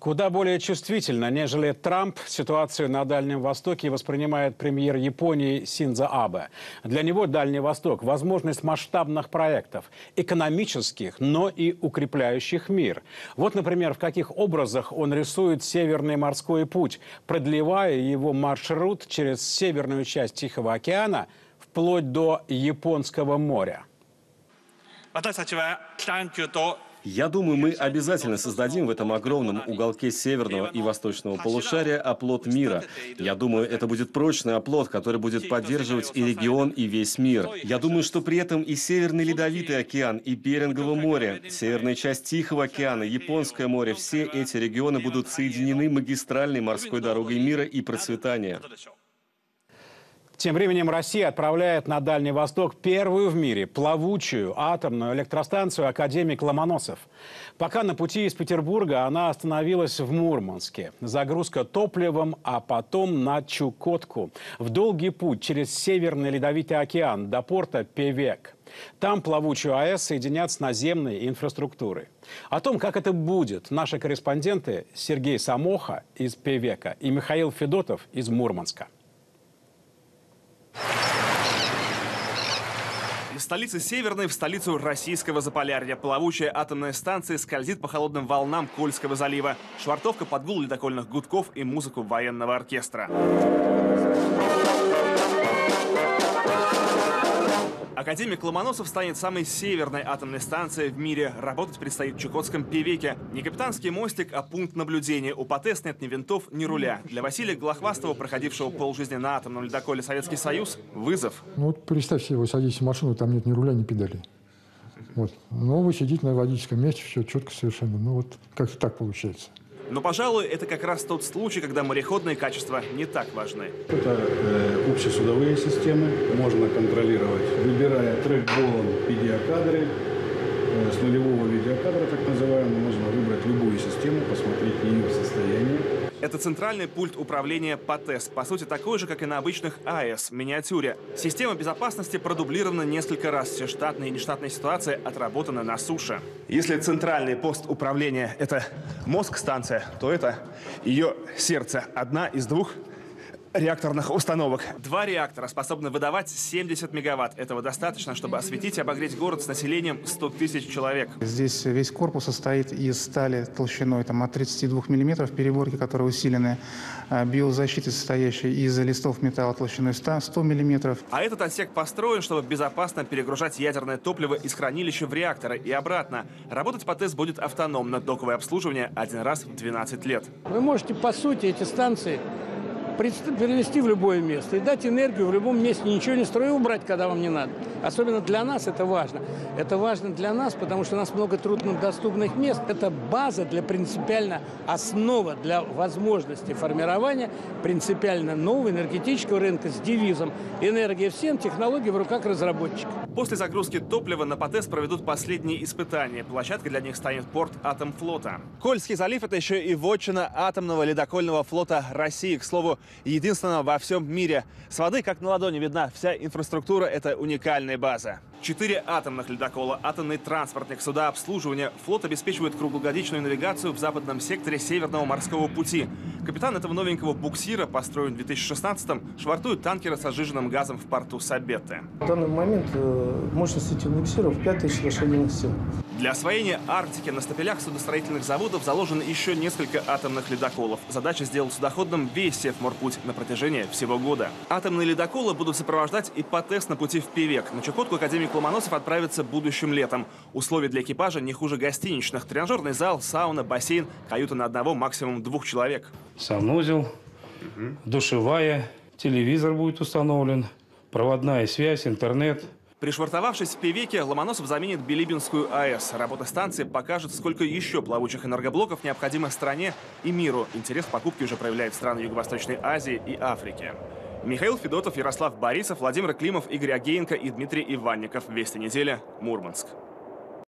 Куда более чувствительно, нежели Трамп, ситуацию на Дальнем Востоке воспринимает премьер Японии Синза Абе. Для него Дальний Восток – возможность масштабных проектов, экономических, но и укрепляющих мир. Вот, например, в каких образах он рисует Северный морской путь, продлевая его маршрут через северную часть Тихого океана вплоть до Японского моря. 私たちは北半球と Я думаю, мы обязательно создадим в этом огромном уголке северного и восточного полушария оплот мира. Я думаю, это будет прочный оплот, который будет поддерживать и регион, и весь мир. Я думаю, что при этом и Северный Ледовитый океан, и Берингово море, северная часть Тихого океана, Японское море, все эти регионы будут соединены магистральной морской дорогой мира и процветания. Тем временем Россия отправляет на Дальний Восток первую в мире плавучую атомную электростанцию «Академик Ломоносов». Пока на пути из Петербурга она остановилась в Мурманске. Загрузка топливом, а потом на Чукотку. В долгий путь через Северный Ледовитый океан до порта Певек. Там плавучую АЭС соединят с наземной инфраструктурой. О том, как это будет, наши корреспонденты Сергей Самоха из Певека и Михаил Федотов из Мурманска. Столицы Северной в столицу российского Заполярья. Плавучая атомная станция скользит по холодным волнам Кольского залива. Швартовка под гул ледокольных гудков и музыку военного оркестра. Академик Ломоносов станет самой северной атомной станцией в мире. Работать предстоит в Чукотском Певеке. Не капитанский мостик, а пункт наблюдения. У ПАТЭС нет ни винтов, ни руля. Для Василия Глохвастова, проходившего полжизни на атомном ледоколе «Советский Союз», вызов. Ну вот представь себе, вы садитесь в машину, там нет ни руля, ни педалей. Вот. Но вы сидите на водительском месте, все четко совершенно. Ну вот как-то так получается. Но, пожалуй, это как раз тот случай, когда мореходные качества не так важны. Это э, общесудовые системы, можно контролировать, выбирая трекболом видеокадры, э, с нулевого видеокадра, Это центральный пульт управления ПАТЭС, по сути такой же, как и на обычных АЭС, миниатюре. Система безопасности продублирована несколько раз, все штатные и нештатные ситуации отработаны на суше. Если центральный пост управления – это мозг-станция, то это ее сердце, одна из двух реакторных установок. Два реактора способны выдавать 70 мегаватт. Этого достаточно, чтобы осветить и обогреть город с населением 100 тысяч человек. Здесь весь корпус состоит из стали толщиной там, от 32 миллиметров, переборки, которые усилены, а, биозащиты, состоящей из листов металла толщиной 100, 100 миллиметров. А этот отсек построен, чтобы безопасно перегружать ядерное топливо из хранилища в реакторы и обратно. Работать по ТЭС будет автономно. Доковое обслуживание один раз в 12 лет. Вы можете, по сути, эти станции перевести в любое место и дать энергию в любом месте, ничего не строить, убрать, когда вам не надо. Особенно для нас это важно. Это важно для нас, потому что у нас много труднодоступных мест. Это база для принципиально, основа для возможности формирования принципиально нового энергетического рынка с девизом «Энергия всем, технологии в руках разработчиков». После загрузки топлива на ПАТЭС проведут последние испытания. Площадкой для них станет порт Атомфлота. Кольский залив – это еще и вотчина атомного ледокольного флота России. К слову, единственного во всем мире. С воды, как на ладони, видна вся инфраструктура – это уникальная база. Четыре атомных ледокола, атомный транспортник, суда обслуживания. Флот обеспечивает круглогодичную навигацию в западном секторе Северного морского пути. Капитан этого новенького буксира, построен в 2016-м, швартует танкеры с сжиженным газом в порту Сабетте. В данный момент э, мощность этих буксиров 5000 лошадиных сил. Для освоения Арктики на стапелях судостроительных заводов заложено еще несколько атомных ледоколов. Задача сделать судоходным весь Севморпуть на протяжении всего года. Атомные ледоколы будут сопровождать и по тест на пути в Певек. На Чукотку академик Ломоносов отправится будущим летом. Условия для экипажа не хуже гостиничных. Тренажерный зал, сауна, бассейн, каюта на одного, максимум двух человек. Санузел, душевая, телевизор будет установлен, проводная связь, интернет – Пришвартовавшись в Певеке, Ломоносов заменит Билибинскую АЭС. Работа станции покажет, сколько еще плавучих энергоблоков необходимо стране и миру. Интерес к покупке уже проявляет страны Юго-Восточной Азии и Африки. Михаил Федотов, Ярослав Борисов, Владимир Климов, Игорь Агеенко и Дмитрий Иванников. Вести недели. Мурманск.